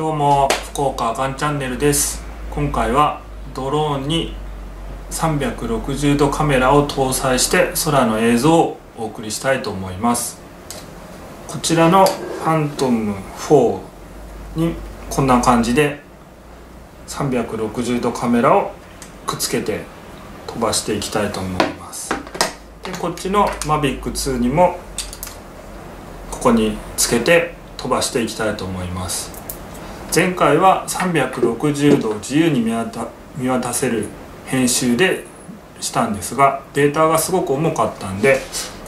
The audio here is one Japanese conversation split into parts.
どうも福岡あかんチャンネルです。今回はドローンに360度カメラを搭載して空の映像をお送りしたいと思います。こちらのファントム4にこんな感じで360度カメラをくっつけて飛ばしていきたいと思います。でこっちの Mavic2 にもここにつけて飛ばしていきたいと思います。前回は360度自由に見渡見渡せる編集でしたんですがデータがすごく重かったんで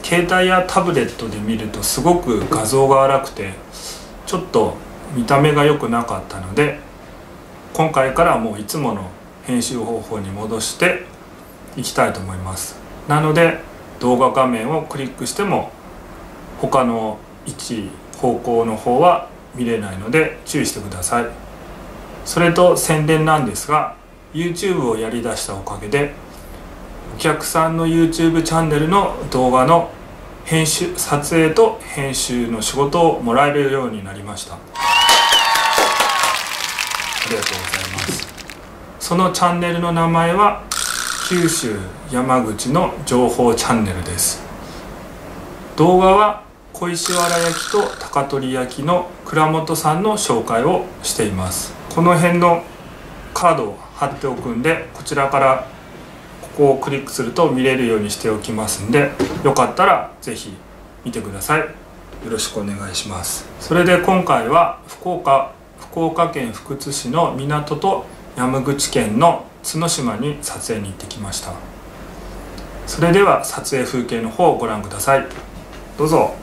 携帯やタブレットで見るとすごく画像が荒くてちょっと見た目が良くなかったので今回からもういつもの編集方法に戻していきたいと思います。なので動画画面をクリックしても他の位置方向の方は見れないので注意してください。それと宣伝なんですが YouTube をやりだしたおかげでお客さんの YouTube チャンネルの動画の編集撮影と編集の仕事をもらえるようになりました。ありがとうございます。そのチャンネルの名前は九州山口の情報チャンネルです。動画は小石原焼きと高取焼の倉本さんの紹介をしていますこの辺のカードを貼っておくんでこちらからここをクリックすると見れるようにしておきますんでよかったら是非見てください。よろしくお願いします。それで今回は福岡福岡県福津市の港と山口県の角島に撮影に行ってきました。それでは撮影風景の方をご覧ください。どうぞ。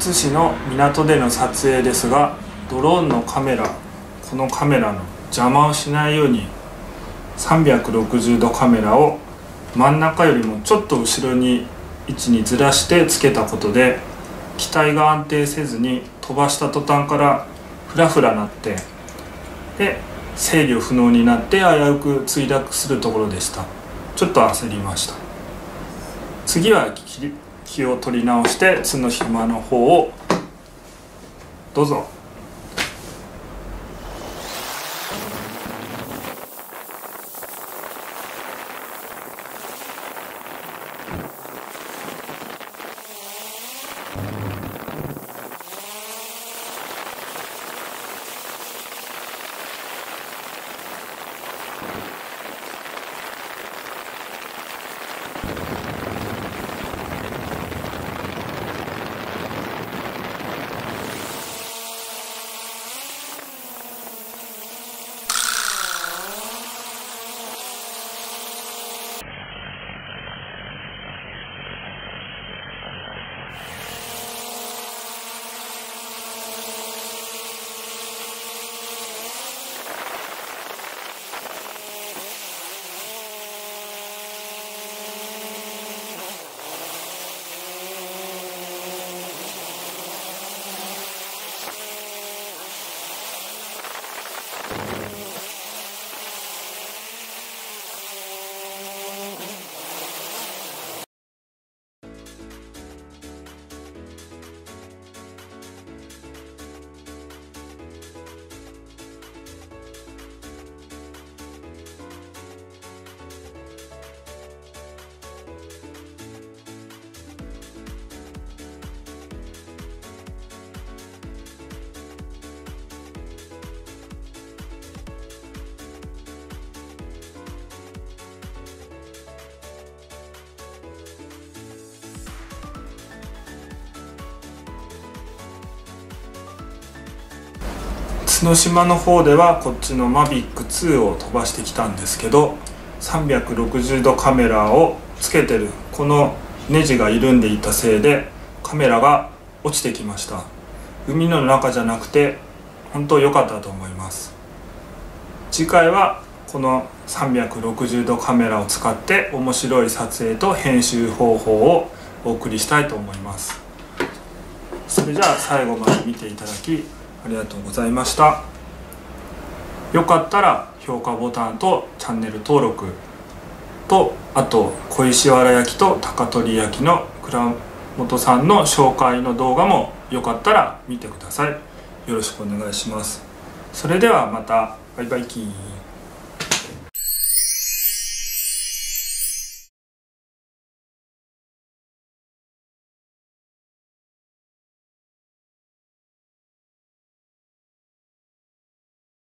津市の港での撮影ですがドローンのカメラこのカメラの邪魔をしないように360度カメラを真ん中よりもちょっと後ろに位置にずらしてつけたことで機体が安定せずに飛ばした途端からフラフラなってで制御不能になって危うく墜落するところでした。ちょっと焦りました。次は気を取り直して角島の方を。どうぞ。角島の方ではこっちのマビック2を飛ばしてきたんですけど360度カメラをつけてるこのネジが緩んでいたせいでカメラが落ちてきました。海の中じゃなくて本当良かったと思います。次回はこの360度カメラを使って面白い撮影と編集方法をお送りしたいと思います。それじゃあ最後まで見ていただきありがとうございました。よかったら評価ボタンとチャンネル登録。とあと小石原焼きと高取焼きの倉本さんの紹介の動画もよかったら見てください。よろしくお願いします。それではまた。バイバイキー。